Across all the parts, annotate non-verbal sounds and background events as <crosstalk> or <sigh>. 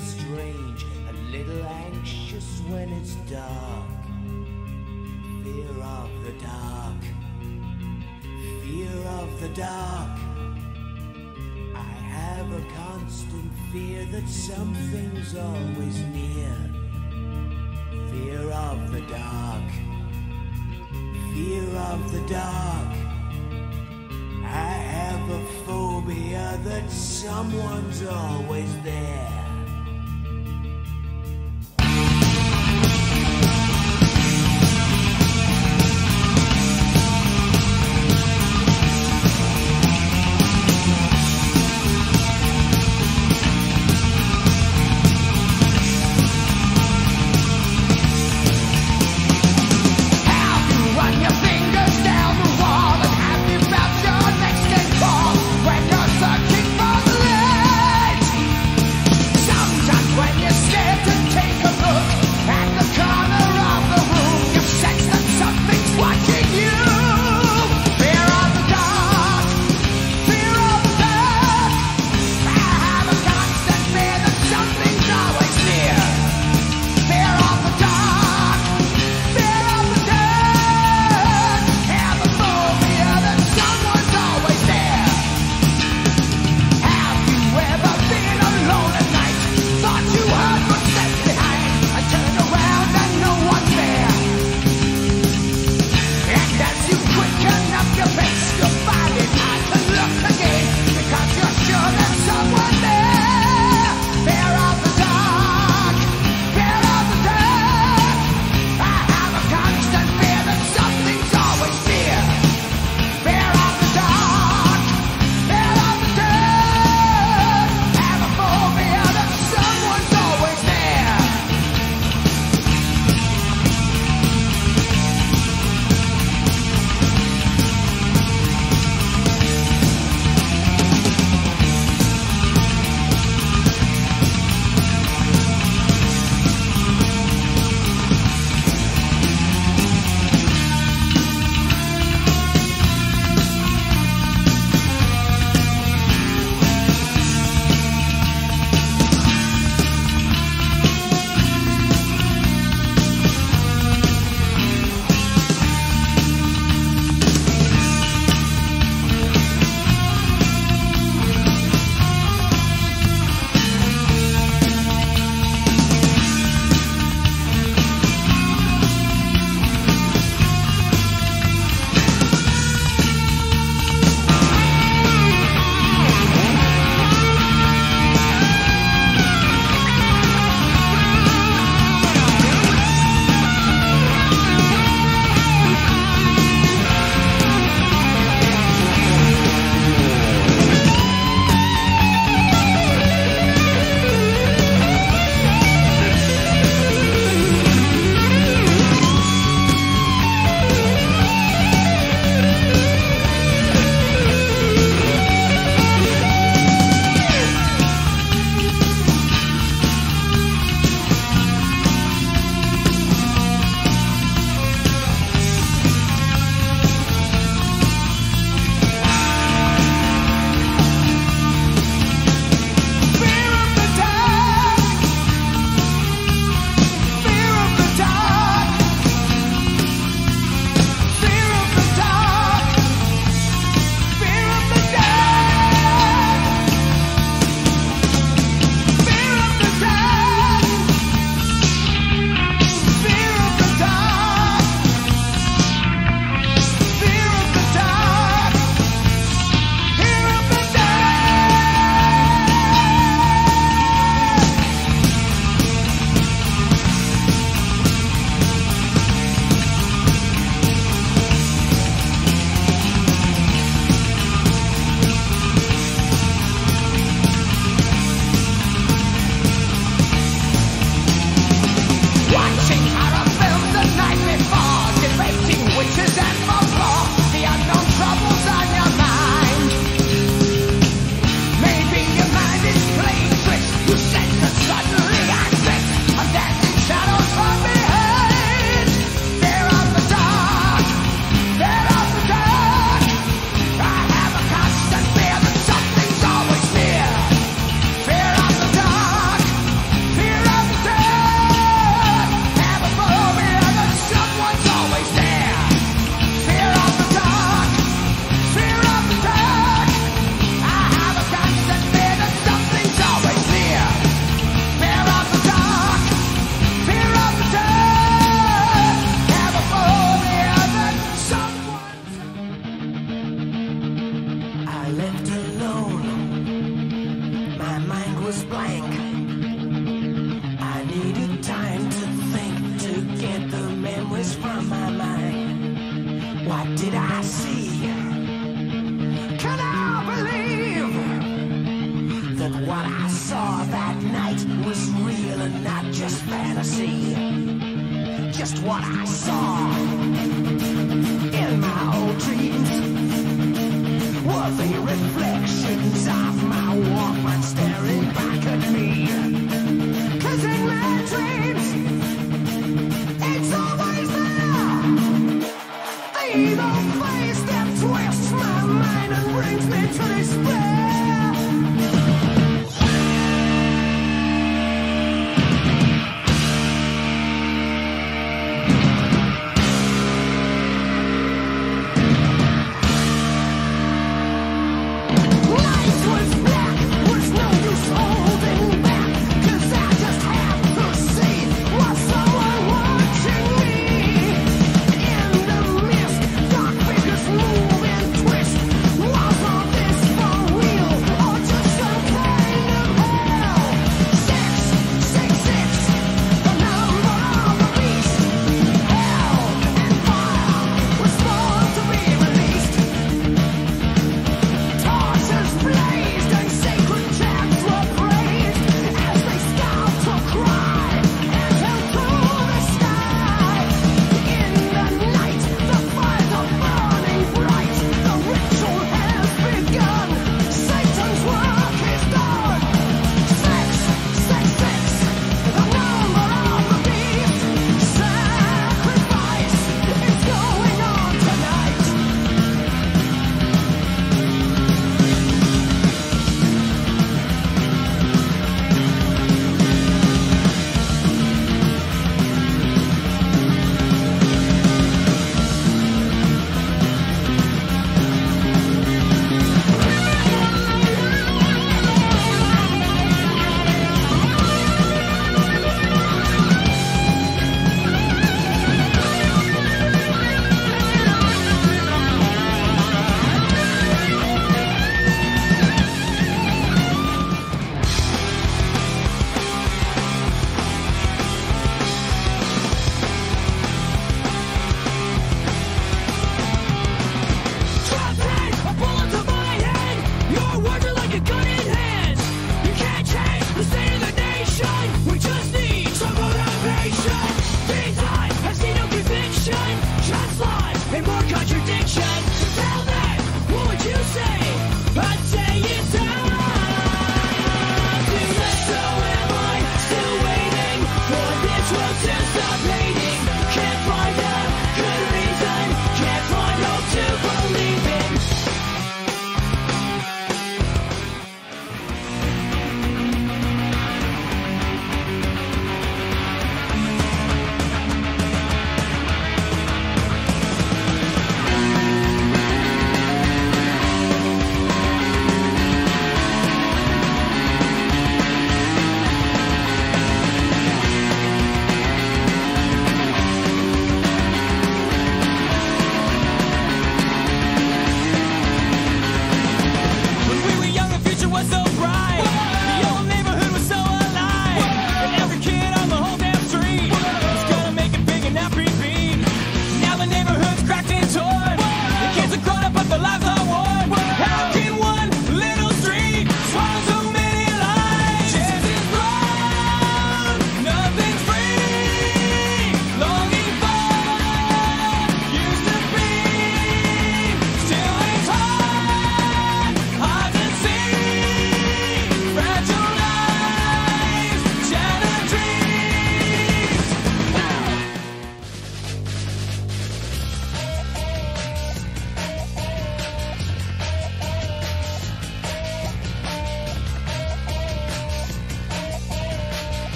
strange, a little anxious when it's dark. Fear of the dark, fear of the dark. I have a constant fear that something's always near. Fear of the dark, fear of the dark. I have a phobia that someone's always there.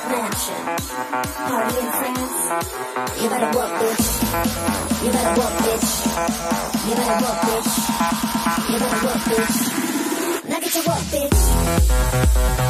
big mansion. You better work, bitch. You better work, bitch. You better work, bitch. You better work, bitch. Now get your work, bitch.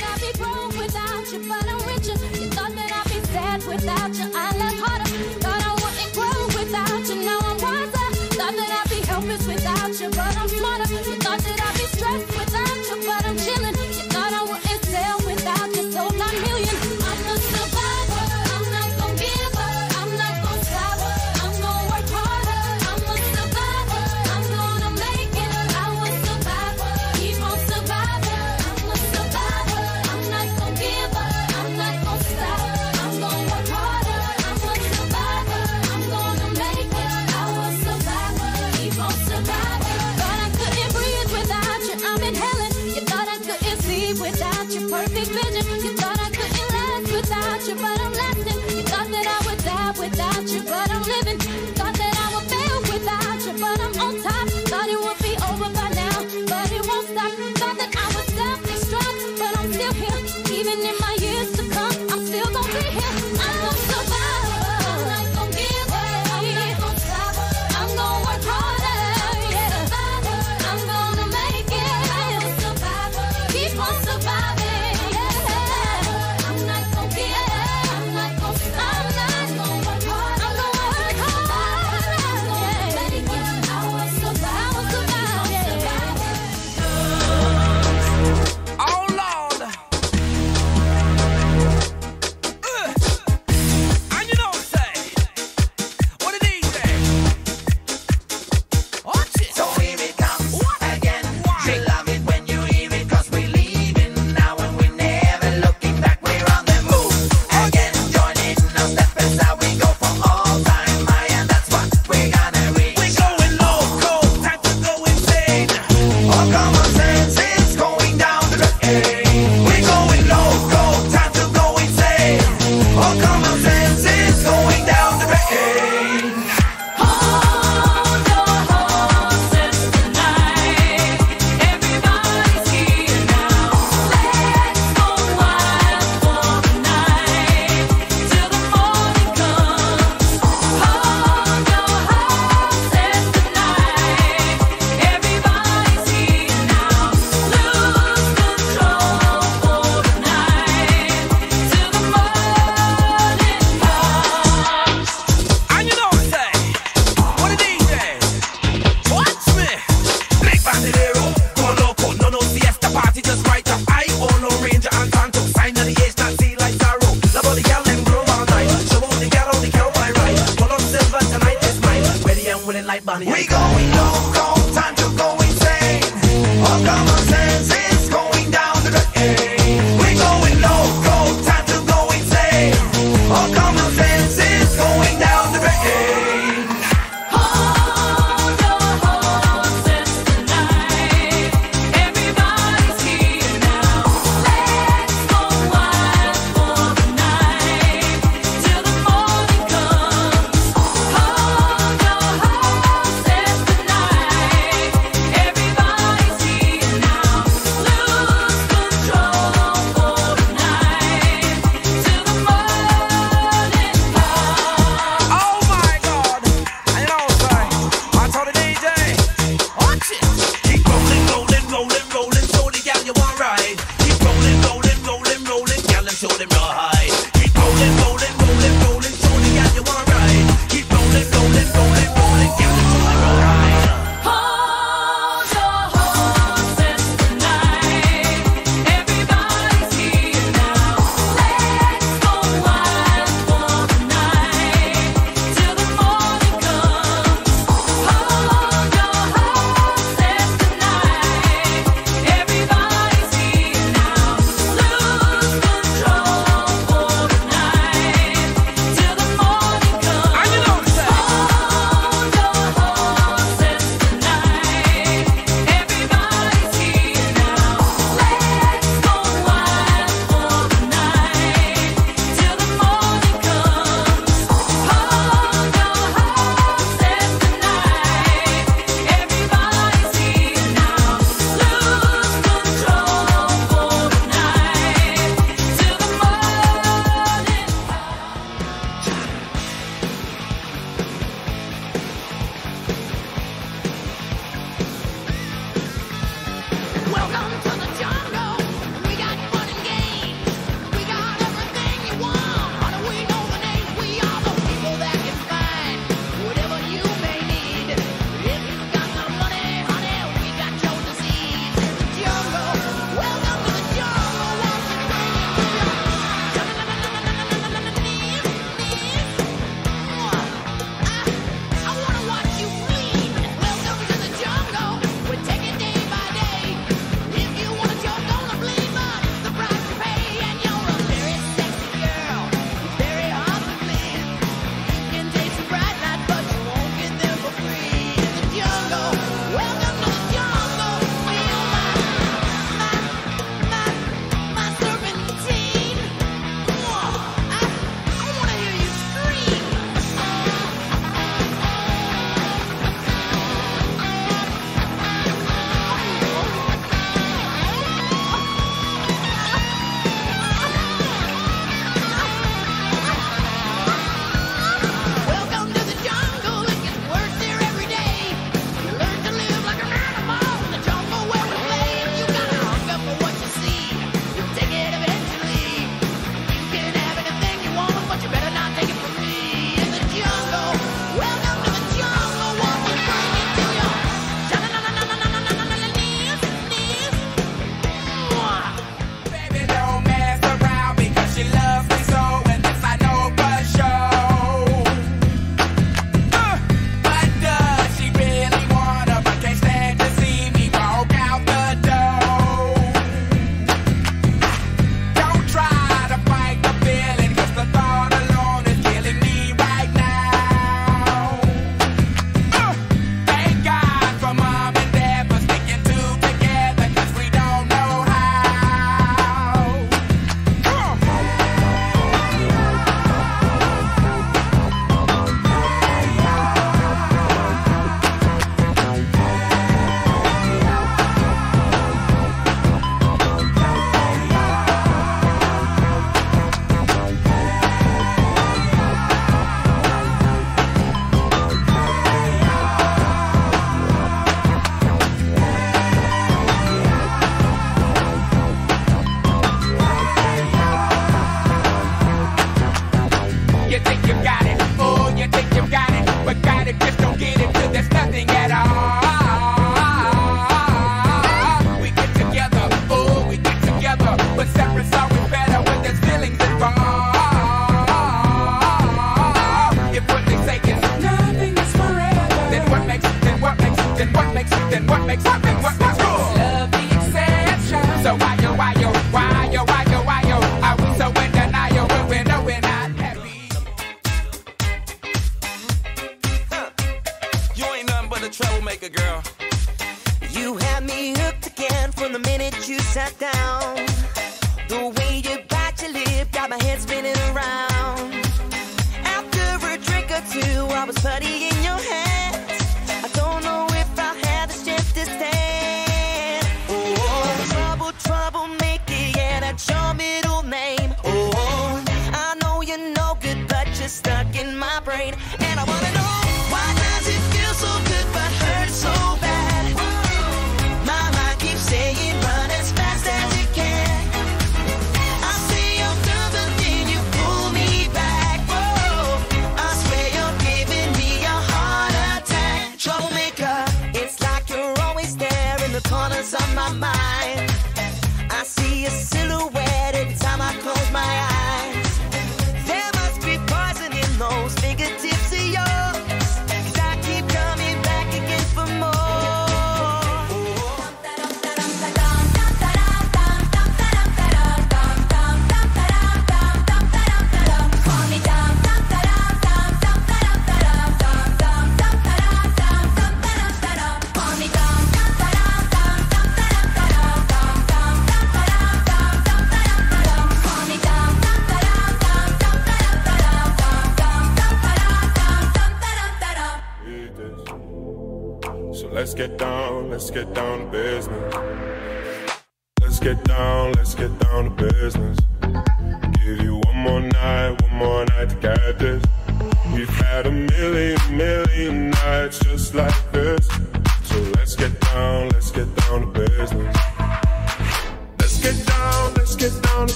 be broke without you, but I'm richer. You thought that I'd be sad without you. I love hard.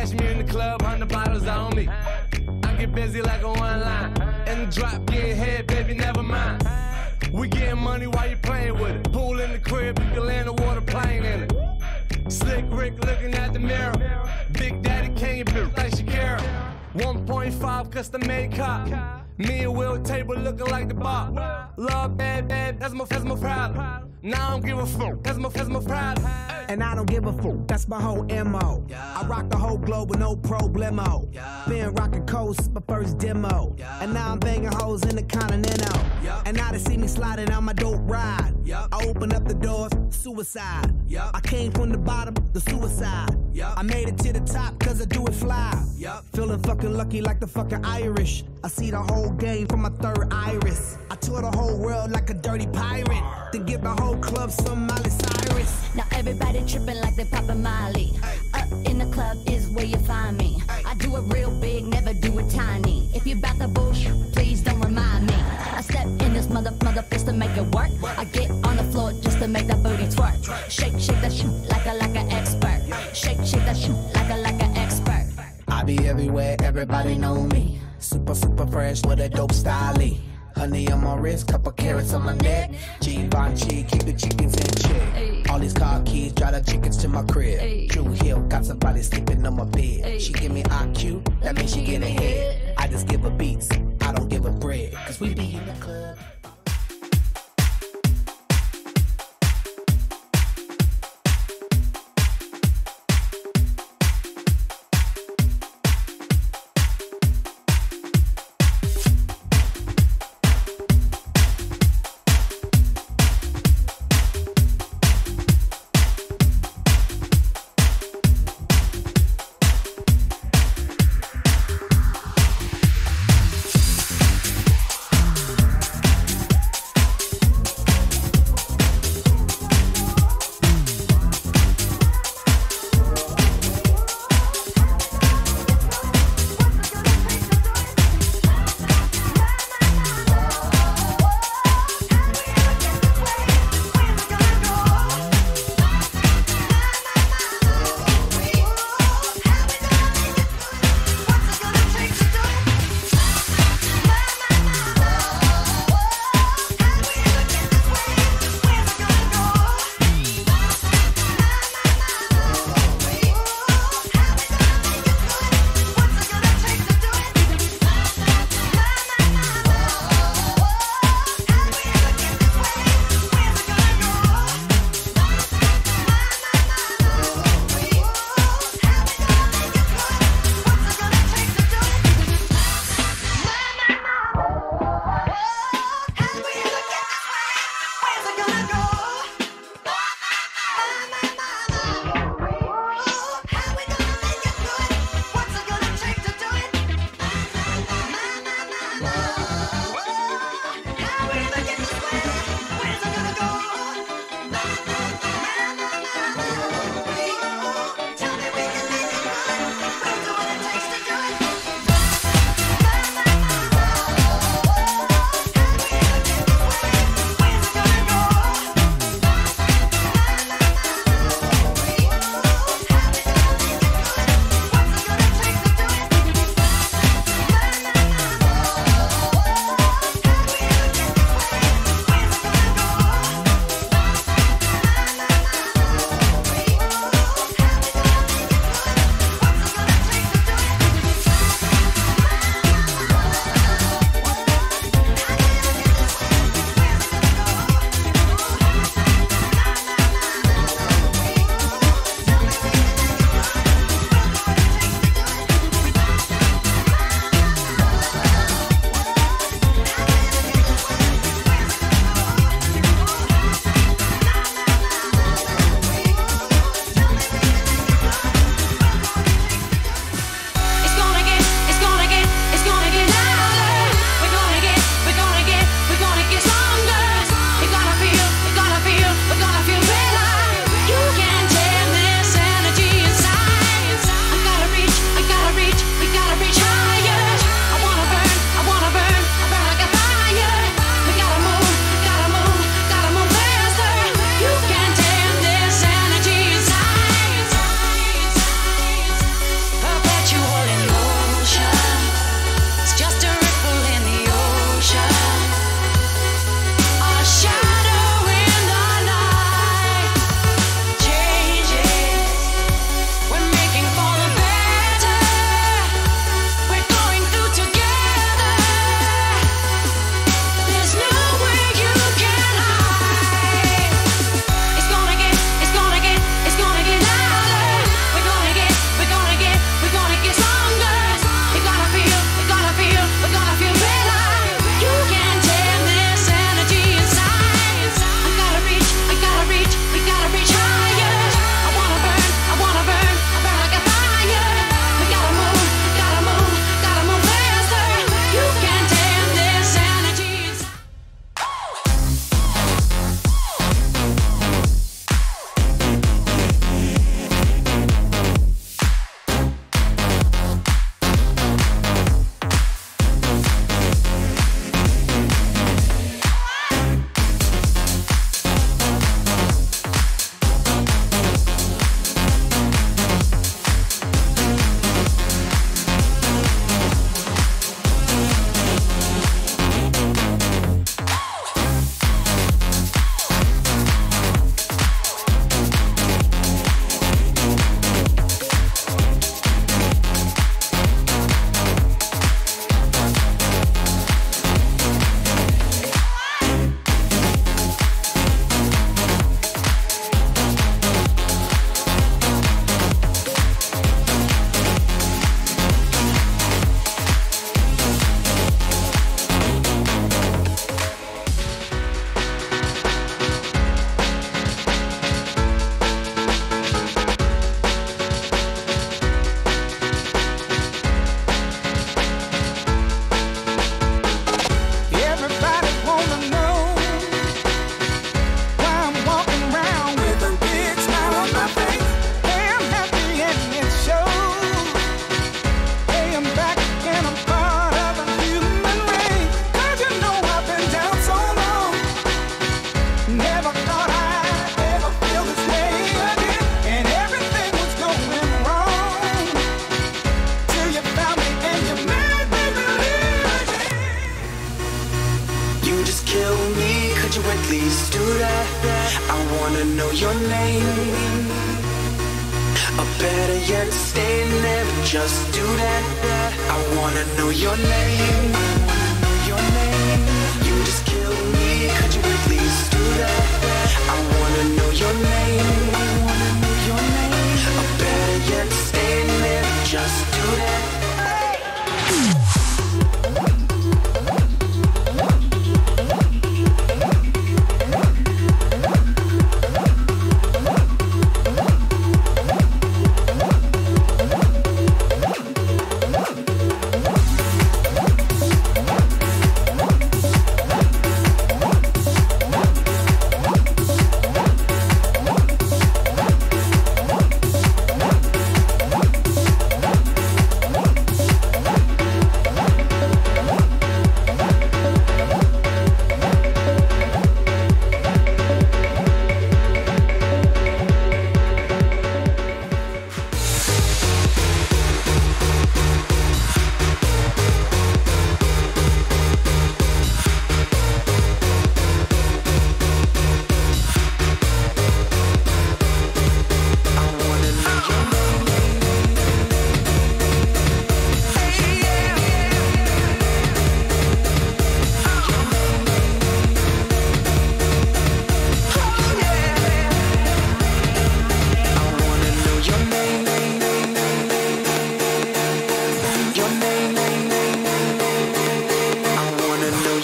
Catch me in the club, hundred bottles on me. I get busy like a one line. In the drop, get head, baby, never mind. We getting money while you playing with it. Pool in the crib, you can land a water plane in it. Slick Rick looking at the mirror. Big Daddy Kane, bitch like Shakira. 1.5 custom made cop. Me and Will table looking like the bar. Love bad, bad, that's my, that's my problem. Now I don't give a fuck, that's my, that's my problem. And I don't give a fuck, that's my whole MO. I rock the whole globe with no problemo. Been rocking coast, my first demo. And now I'm banging hoes in the continental. And now they see me sliding on my dope ride. I open up the doors, suicide. I came from the bottom, the suicide. I made it to the top cause I do it fly. Feeling fucking lucky like the fucking Irish. I see the whole game from my third iris. I tour the whole world like a dirty pirate. Then give the whole club some Miley Cyrus. Now everybody tripping like they poppin' Molly. Up in the club is where you find me. I do it real big, never do it tiny. If you bout the bullshit, please don't remind me. I step in this mother mother fist to make it work. I get on the floor just to make that booty twerk. Shake, shake that shit like a like an expert. Shake, shake that shit like a like an expert. I be everywhere, everybody know me. Super, super fresh with a dope style. Honey on my wrist, couple carats on my neck. Givenchy, keep the chickens in check. All these car keys, drive the chickens to my crib. True Hill, got somebody sleeping on my bed. She give me IQ, that means she get ahead. I just give her beats, I don't give her bread. Cause we be in the club.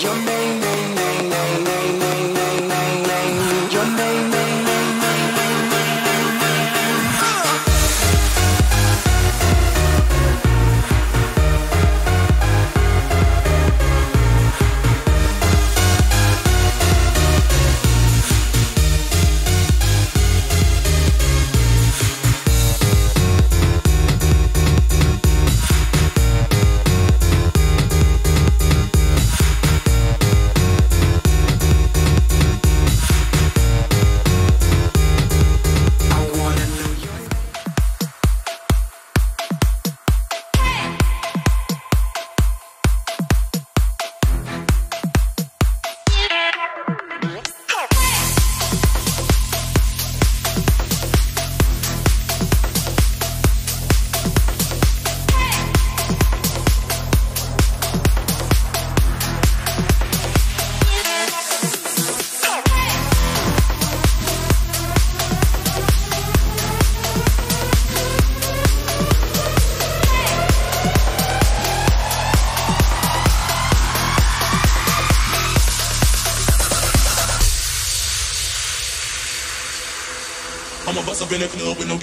I'ma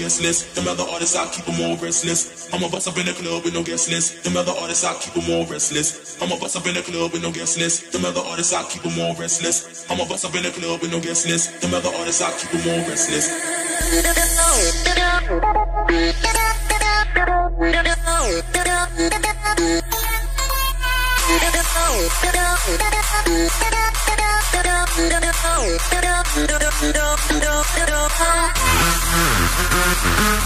guest list. Them other artists, I keep them all restless. I'ma bust up in the club with no guest list. Them other artists, I keep them all restless. I'ma bust up in the club with no guest list. Them other artists, I keep them all restless. I'ma bust up in the club with no guest list. Them other artists, I keep them all restless. <laughs>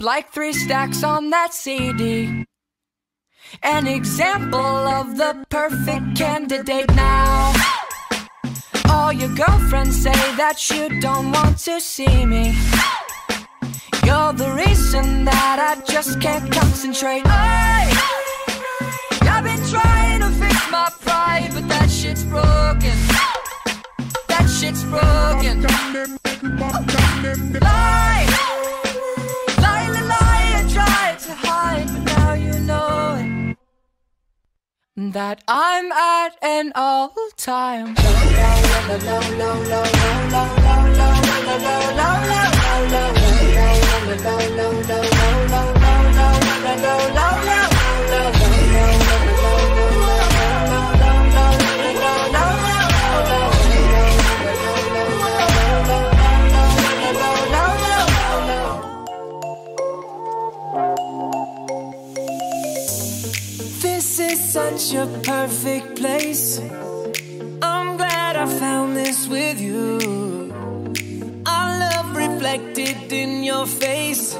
Like three stacks on that CD. An example of the perfect candidate now. All your girlfriends say that you don't want to see me. You're the reason that I just can't concentrate. Hey! I've been trying to fix my pride, but that shit's broken. That shit's broken. Lie, That I'm at an all time. This such a perfect place. I'm glad I found this with you. Our love reflected in your face.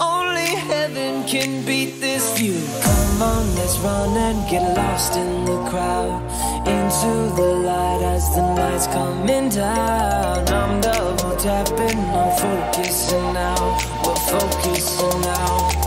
Only heaven can beat this view. Come on, let's run and get lost in the crowd. Into the light as the night's coming down. I'm double tapping, I'm focusing now. We're focusing now.